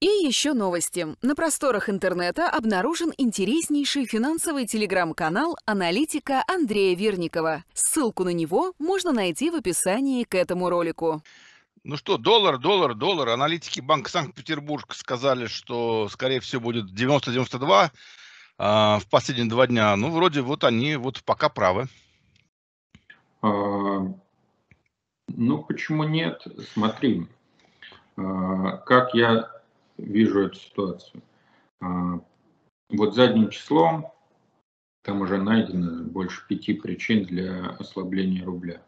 И еще новости. На просторах интернета обнаружен интереснейший финансовый телеграм-канал аналитика Андрея Верникова. Ссылку на него можно найти в описании к этому ролику. Ну что, доллар, доллар, доллар. Аналитики Банка Санкт-Петербург сказали, что, скорее всего, будет 90-92 а, в последние два дня. Ну, вроде вот они вот пока правы. А, ну, почему нет? Смотри, а, как я вижу эту ситуацию. А, вот задним числом там уже найдено больше пяти причин для ослабления рубля.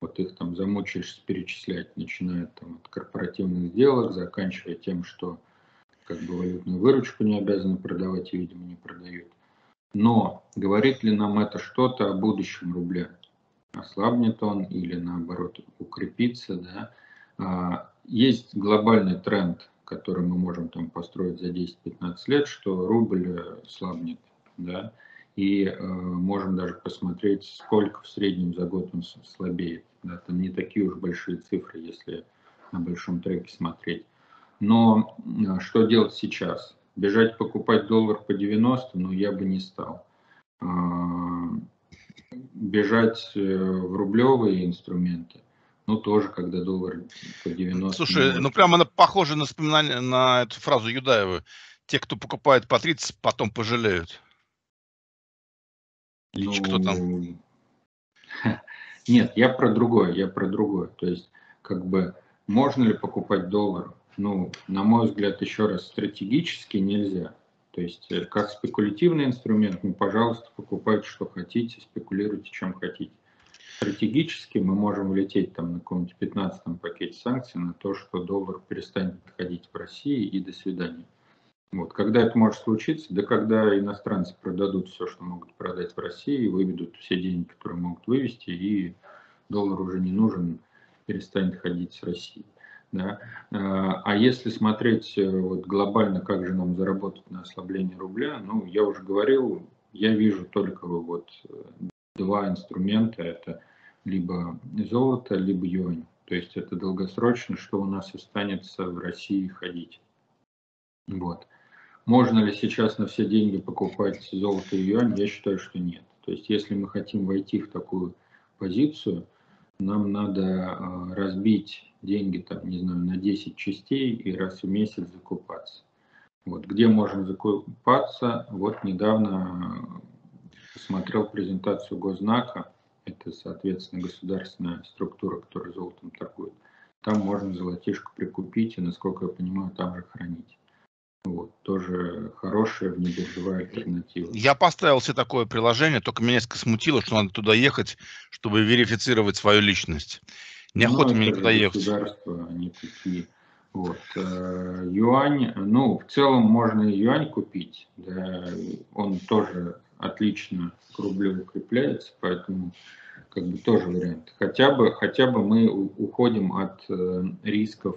Вот их там замучаешься перечислять, начиная там от корпоративных сделок, заканчивая тем, что как бы валютную выручку не обязаны продавать и, видимо, не продают. Но говорит ли нам это что-то о будущем рубля? Ослабнет он или наоборот укрепится? Да? А, есть глобальный тренд, который мы можем там построить за 10-15 лет, что рубль э, слабнет. Да? И э, можем даже посмотреть, сколько в среднем за год он слабеет. Да? Там не такие уж большие цифры, если на большом треке смотреть. Но что делать сейчас? Бежать покупать доллар по 90, ну я бы не стал. А, бежать э, в рублевые инструменты, ну тоже, когда доллар по 90. Слушай, ну прямо она похожа на вспоминание на эту фразу Юдаева. Те, кто покупает по 30, потом пожалеют. Или ну, кто там? Нет, я про другое, я про другое. То есть, как бы, можно ли покупать доллар ну, на мой взгляд, еще раз, стратегически нельзя. То есть, э, как спекулятивный инструмент, ну, пожалуйста, покупайте, что хотите, спекулируйте, чем хотите. Стратегически мы можем влететь там на каком-нибудь 15-м пакете санкций на то, что доллар перестанет ходить в России и до свидания. Вот. Когда это может случиться? Да когда иностранцы продадут все, что могут продать в России, выведут все деньги, которые могут вывести, и доллар уже не нужен, перестанет ходить с Россией. Да? А, а если смотреть э, вот глобально, как же нам заработать на ослабление рубля, ну, я уже говорил, я вижу только вот э, два инструмента, это либо золото, либо юань. То есть это долгосрочно, что у нас останется в России ходить. Вот. Можно ли сейчас на все деньги покупать золото и юань? Я считаю, что нет. То есть если мы хотим войти в такую позицию, нам надо э, разбить деньги, там, не знаю, на 10 частей и раз в месяц закупаться. Вот, где можно закупаться? Вот недавно посмотрел презентацию Гознака, это, соответственно, государственная структура, которая золотом торгует. Там можно золотишко прикупить и, насколько я понимаю, там же хранить. Вот, тоже хорошая внебиржевая альтернатива. Я поставил себе такое приложение, только меня несколько смутило, что надо туда ехать, чтобы верифицировать свою личность. Неохота ну, мне никуда ехать. Государства, они такие. Вот. Э, юань, ну, в целом можно и юань купить, да, он тоже отлично к рублю укрепляется, поэтому как бы тоже вариант. Хотя бы, хотя бы мы уходим от э, рисков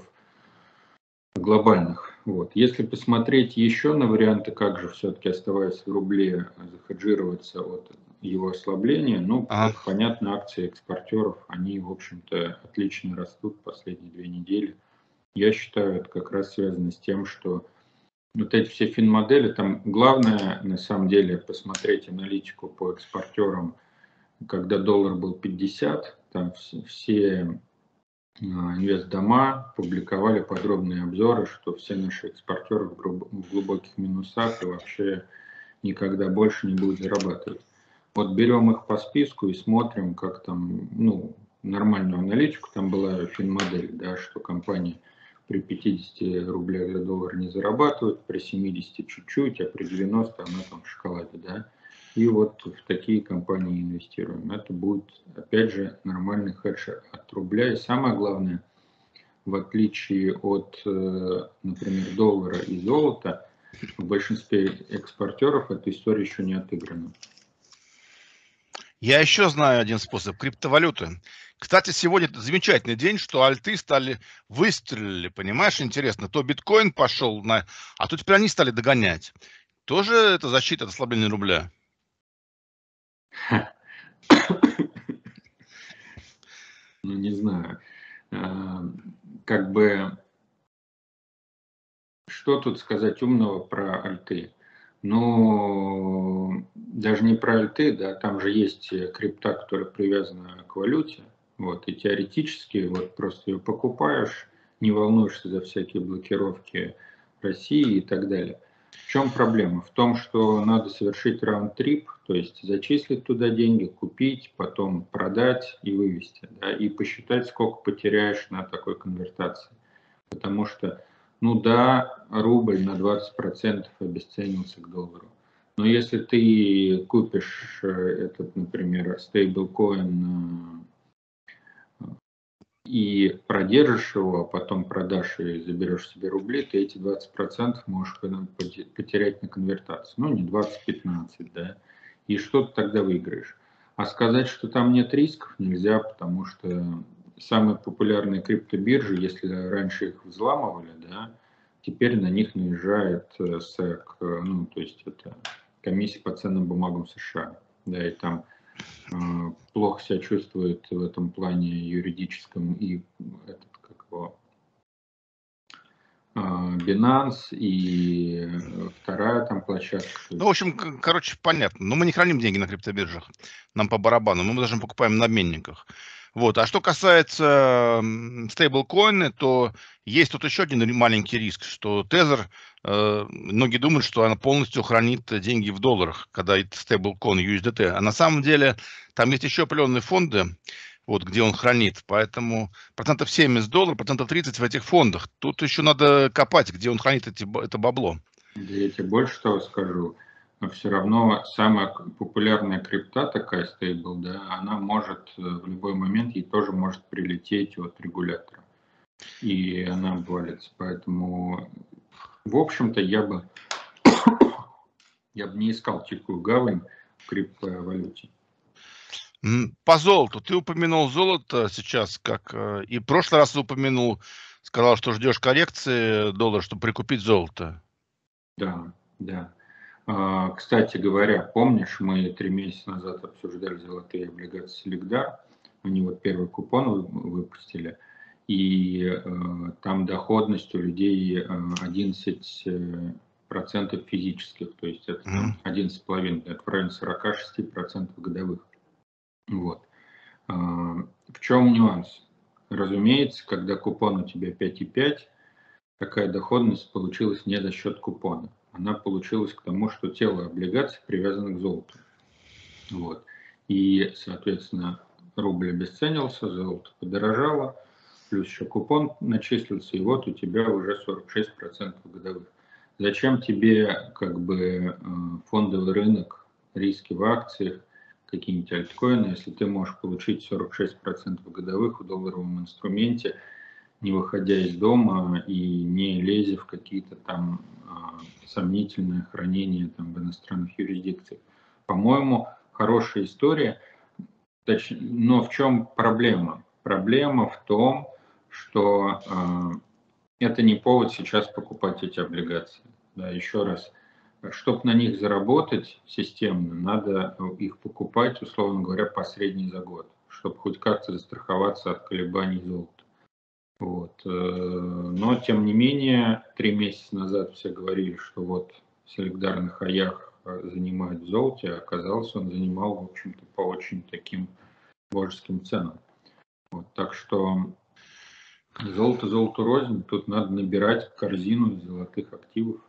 глобальных. Вот. Если посмотреть еще на варианты, как же все-таки оставаясь в рубле, захеджироваться от его ослабления, ну, ага. понятно, акции экспортеров, они, в общем-то, отлично растут последние две недели. Я считаю, это как раз связано с тем, что вот эти все финмодели, там главное, на самом деле, посмотреть аналитику по экспортерам, когда доллар был 50, там все, все инвестдома публиковали подробные обзоры, что все наши экспортеры в глубоких минусах и вообще никогда больше не будут зарабатывать. Вот берем их по списку и смотрим, как там, ну, нормальную аналитику, там была финмодель, да, что компания при 50 рублях за доллар не зарабатывает, при 70 чуть-чуть, а при 90 она там шоколаде, да и вот в такие компании инвестируем. Это будет, опять же, нормальный хедж от рубля. И самое главное, в отличие от, э, например, доллара и золота, в большинстве экспортеров эта история еще не отыграна. Я еще знаю один способ – криптовалюты. Кстати, сегодня замечательный день, что альты стали выстрелили, понимаешь, интересно. То биткоин пошел, на, а тут теперь они стали догонять. Тоже это защита от ослабления рубля? Ну, не знаю. А, как бы что тут сказать умного про альты? Ну, даже не про альты, да, там же есть крипта, которая привязана к валюте, вот, и теоретически вот просто ее покупаешь, не волнуешься за всякие блокировки России и так далее. В чем проблема? В том, что надо совершить раунд-трип, то есть зачислить туда деньги, купить, потом продать и вывести, да, и посчитать, сколько потеряешь на такой конвертации. Потому что ну да, рубль на 20% обесценился к доллару. Но если ты купишь э, этот, например, стейблкоин и продержишь его, а потом продашь и заберешь себе рубли, ты эти 20% можешь потерять на конвертацию. Ну, не 20-15, да. И что ты тогда выиграешь? А сказать, что там нет рисков, нельзя, потому что самые популярные криптобиржи, если раньше их взламывали, да, теперь на них наезжает SEC, э, ну, то есть это комиссия по ценным бумагам США, да, и там э, плохо себя чувствует в этом плане юридическом и этот, как его, э, Binance и вторая там площадка. Ну, в общем, короче, понятно. Но мы не храним деньги на криптобиржах. Нам по барабану. Мы даже покупаем на обменниках. Вот. А что касается стейблкоина, то есть тут еще один маленький риск, что Тезер, э, многие думают, что она полностью хранит деньги в долларах, когда это стейблкоин USDT. А на самом деле там есть еще определенные фонды, вот, где он хранит. Поэтому процентов 70 долларов, процентов 30 в этих фондах. Тут еще надо копать, где он хранит эти, это бабло. Я тебе больше того скажу но все равно самая популярная крипта, такая стейбл, да, она может э, в любой момент, ей тоже может прилететь от регулятора. И она обвалится. Поэтому, в общем-то, я бы, я бы не искал тихую гавань в криптовалюте. По золоту. Ты упомянул золото сейчас, как э, и в прошлый раз упомянул, сказал, что ждешь коррекции доллара, чтобы прикупить золото. Да, да. А, кстати говоря, помнишь, мы три месяца назад обсуждали золотые облигации Селигдар, они вот первый купон выпустили, и э, там доходность у людей 11 э, процентов физических, то есть это 11,5, это в районе 46 процентов годовых. Вот. А, в чем нюанс? Разумеется, когда купон у тебя 5,5, такая доходность получилась не за счет купона она получилась к тому, что тело облигаций привязано к золоту. Вот. И, соответственно, рубль обесценился, золото подорожало, плюс еще купон начислился, и вот у тебя уже 46% годовых. Зачем тебе как бы э, фондовый рынок, риски в акциях, какие-нибудь альткоины, если ты можешь получить 46% годовых в долларовом инструменте, не выходя из дома и не лезя в какие-то там а, сомнительное хранение там, в иностранных юрисдикциях. По-моему, хорошая история. Но в чем проблема? Проблема в том, что э, это не повод сейчас покупать эти облигации. Да, еще раз, чтобы на них заработать системно, надо их покупать, условно говоря, по средней за год, чтобы хоть как-то застраховаться от колебаний золота. Вот. Э, но, тем не менее, три месяца назад все говорили, что вот Селегдар на хаях э, занимает в золоте, а оказалось, он занимал, в общем-то, по очень таким божеским ценам. Вот. Так что золото золото рознь, тут надо набирать корзину золотых активов.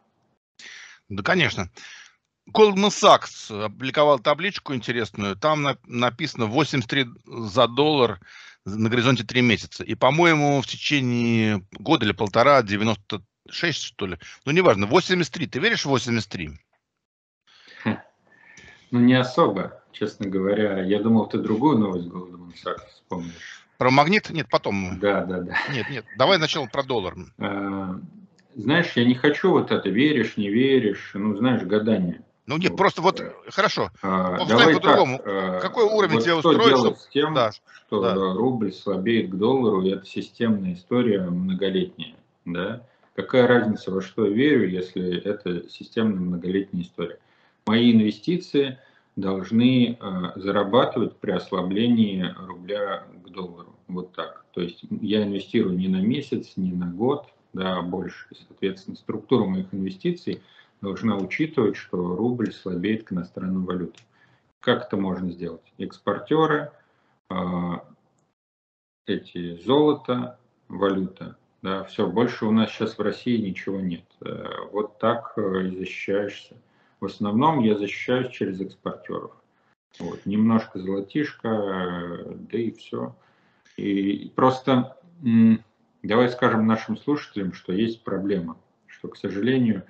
Да, конечно. Goldman Sachs опубликовал табличку интересную. Там написано 83 за доллар на горизонте 3 месяца. И, по-моему, в течение года или полтора, 96, что ли, ну, неважно, 83. Ты веришь в 83? Ну, не особо, честно говоря. Я думал, ты другую новость Goldman Sachs вспомнишь. Про магнит? Нет, потом. Да, да, да. Нет, нет, давай сначала про доллар. А, знаешь, я не хочу вот это, веришь, не веришь, ну, знаешь, гадание. Ну нет, вот. просто вот э, хорошо. А, давай по-другому. Э, Какой уровень вот тебя что устроит? Делать с тем, да, что да. рубль слабеет к доллару, и это системная история многолетняя. Да? Какая разница, во что я верю, если это системная многолетняя история? Мои инвестиции должны э, зарабатывать при ослаблении рубля доллару. Вот так. То есть я инвестирую не на месяц, не на год, да, больше. И, соответственно, структура моих инвестиций должна учитывать, что рубль слабеет к иностранным валютам. Как это можно сделать? Экспортеры, а, эти золото, валюта, да, все, больше у нас сейчас в России ничего нет. Э, вот так э, и защищаешься. В основном я защищаюсь через экспортеров. Вот, немножко золотишко, э, да и все. И просто давай скажем нашим слушателям, что есть проблема, что, к сожалению,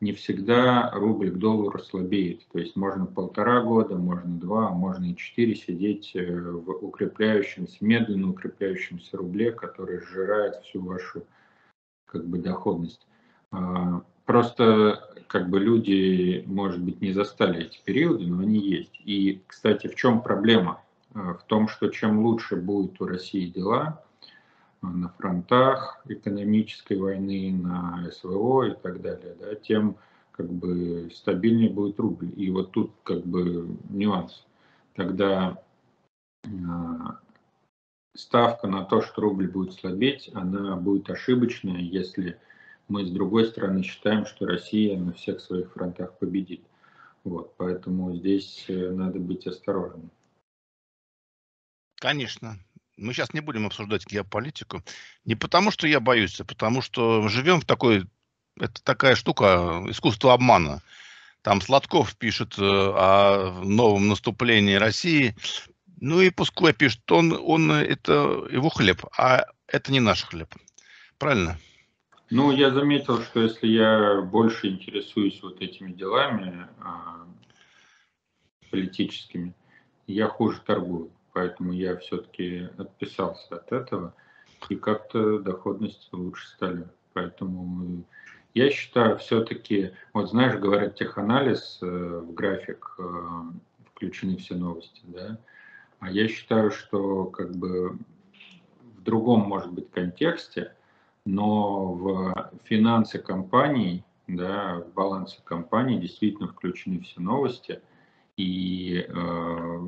не всегда рубль к доллару слабеет. То есть можно полтора года, можно два, можно и четыре сидеть э, в укрепляющемся, медленно укрепляющемся рубле, который сжирает всю вашу как бы доходность. Просто как бы люди, может быть, не застали эти периоды, но они есть. И, кстати, в чем проблема? А, в том, что чем лучше будет у России дела, на фронтах экономической войны, на СВО и так далее, да, тем как бы стабильнее будет рубль. И вот тут как бы нюанс. Тогда э, ставка на то, что рубль будет слабеть, она будет ошибочная, если мы с другой стороны считаем, что Россия на всех своих фронтах победит. Вот, поэтому здесь э, надо быть осторожным. Конечно, мы сейчас не будем обсуждать геополитику. Не потому, что я боюсь, а потому что живем в такой... Это такая штука, искусство обмана. Там Сладков пишет э, о новом наступлении России. Ну и пускай пишет, он, он это его хлеб, а это не наш хлеб. Правильно? Ну, я заметил, что если я больше интересуюсь вот этими делами а, политическими, я хуже торгую поэтому я все-таки отписался от этого, и как-то доходности лучше стали. Поэтому я считаю все-таки, вот знаешь, говорят теханализ, э, в график э, включены все новости, да, а я считаю, что как бы в другом, может быть, контексте, но в финансы компаний, да, в балансе компании действительно включены все новости, и э,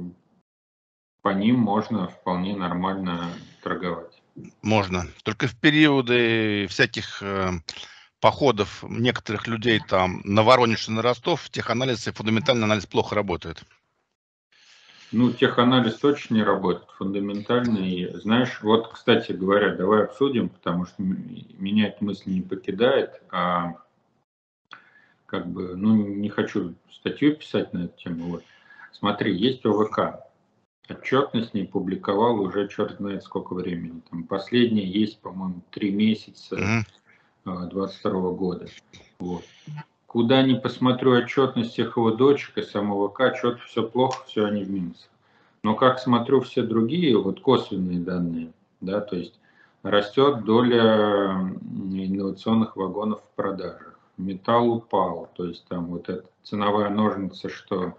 по ним можно вполне нормально торговать. Можно. Только в периоды всяких э, походов некоторых людей там на Воронеж и на Ростов теханализ и фундаментальный анализ плохо работает. Ну, теханализ точно не работает, фундаментальный. Знаешь, вот, кстати говоря, давай обсудим, потому что меня эта мысль не покидает. А как бы, ну, не хочу статью писать на эту тему. Вот. Смотри, есть ОВК, отчетность не публиковал уже черт знает сколько времени. Там последняя есть, по-моему, три месяца mm-hmm. 22 года. Вот. Куда ни посмотрю отчетность всех его дочек и самого К, что-то все плохо, все они в минусах. Но как смотрю все другие, вот косвенные данные, да, то есть растет доля инновационных вагонов в продажах. Металл упал, то есть там вот эта ценовая ножница, что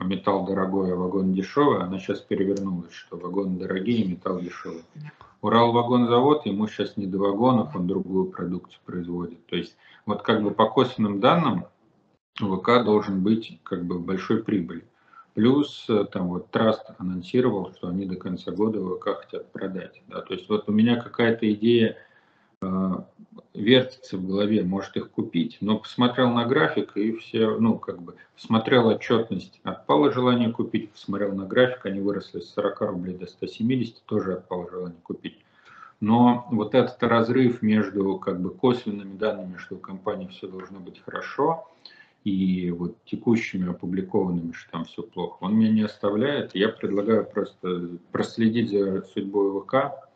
металл дорогой, а вагон дешевый, она сейчас перевернулась, что вагоны дорогие, металл дешевый. Урал вагонзавод, ему сейчас не до вагонов, он другую продукцию производит. То есть вот как бы по косвенным данным ВК должен быть как бы большой прибыли. Плюс э, там вот Траст анонсировал, что они до конца года ВК хотят продать. Да? То есть вот у меня какая-то идея э, вертится в голове, может их купить, но посмотрел на график и все, ну, как бы, смотрел отчетность, отпало желание купить, посмотрел на график, они выросли с 40 рублей до 170, тоже отпало желание купить. Но вот этот разрыв между как бы косвенными данными, что у компании все должно быть хорошо, и вот текущими опубликованными, что там все плохо, он меня не оставляет. Я предлагаю просто проследить за судьбой ВК,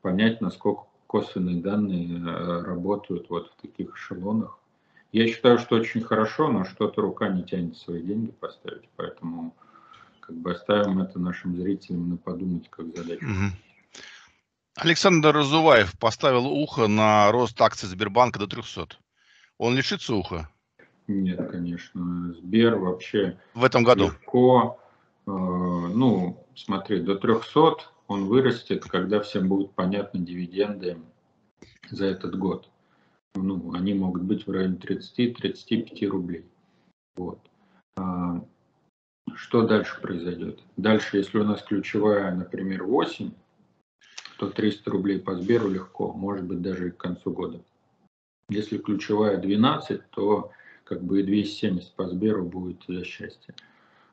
понять, насколько косвенные данные э, работают вот в таких эшелонах. Я считаю, что очень хорошо, но что-то рука не тянет свои деньги поставить, поэтому как бы оставим это нашим зрителям на подумать как задачу. Угу. Александр Разуваев поставил ухо на рост акций Сбербанка до 300. Он лишится уха? Нет, конечно. Сбер вообще в этом году легко. Э, ну, смотри, до 300 он вырастет, когда всем будут понятны дивиденды за этот год. Ну, они могут быть в районе 30-35 рублей. Вот. А, что дальше произойдет? Дальше, если у нас ключевая, например, 8, то 300 рублей по Сберу легко, может быть, даже и к концу года. Если ключевая 12, то как бы и 270 по Сберу будет за счастье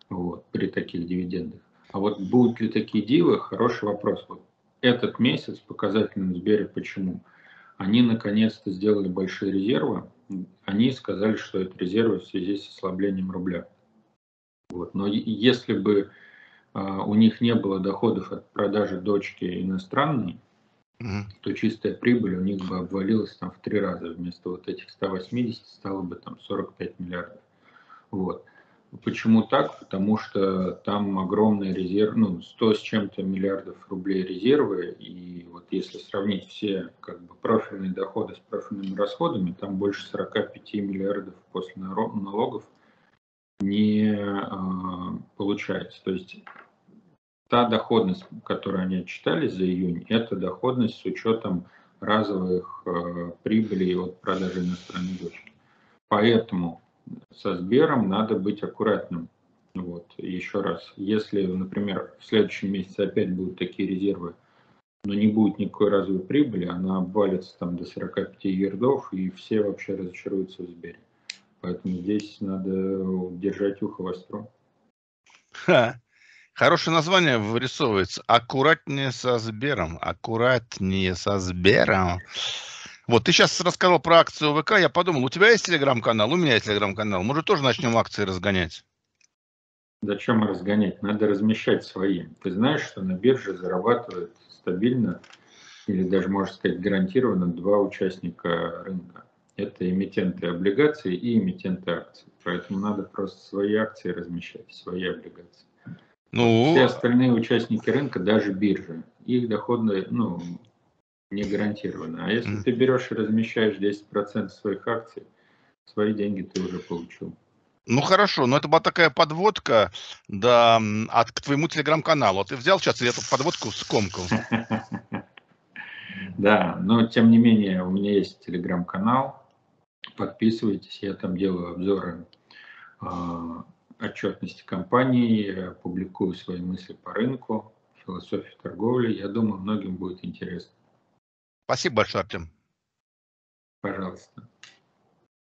вот, при таких дивидендах. А вот будут ли такие дивы, хороший вопрос. Вот этот месяц показательный Сбере почему? Они наконец-то сделали большие резервы. Они сказали, что это резервы в связи с ослаблением рубля. Вот. Но если бы а, у них не было доходов от продажи дочки иностранной, угу. то чистая прибыль у них бы обвалилась там в три раза. Вместо вот этих 180 стало бы там 45 миллиардов. Вот. Почему так? Потому что там огромный резерв, ну, 100 с чем-то миллиардов рублей резервы, и вот если сравнить все как бы профильные доходы с профильными расходами, там больше 45 миллиардов после налогов не э, получается. То есть та доходность, которую они отчитали за июнь, это доходность с учетом разовых э, прибылей от продажи иностранной дочки. Поэтому со Сбером надо быть аккуратным. Вот, еще раз, если, например, в следующем месяце опять будут такие резервы, но не будет никакой разовой прибыли, она обвалится там до 45 ярдов, и все вообще разочаруются в Сбере. Поэтому здесь надо держать ухо востро. Ха. Хорошее название вырисовывается. Аккуратнее со Сбером. Аккуратнее со Сбером. Вот, ты сейчас рассказал про акцию ВК, я подумал, у тебя есть телеграм-канал, у меня есть телеграм-канал, может, тоже начнем акции разгонять? Зачем разгонять? Надо размещать свои. Ты знаешь, что на бирже зарабатывает стабильно, или даже, можно сказать, гарантированно два участника рынка. Это эмитенты облигаций и эмитенты акций. Поэтому надо просто свои акции размещать, свои облигации. Ну... Все остальные участники рынка, даже биржи, их доходы, ну, не гарантированы. А если mm. ты берешь и размещаешь 10% своих акций, свои деньги ты уже получил. Ну хорошо, но это была такая подводка да, от, к твоему телеграм-каналу. Ты взял сейчас эту подводку с комком. Да, но тем не менее у меня есть телеграм-канал. Подписывайтесь, я там делаю обзоры а, отчетности компании, публикую свои мысли по рынку, философию торговли. Я думаю, многим будет интересно. Спасибо большое, Артем. Пожалуйста.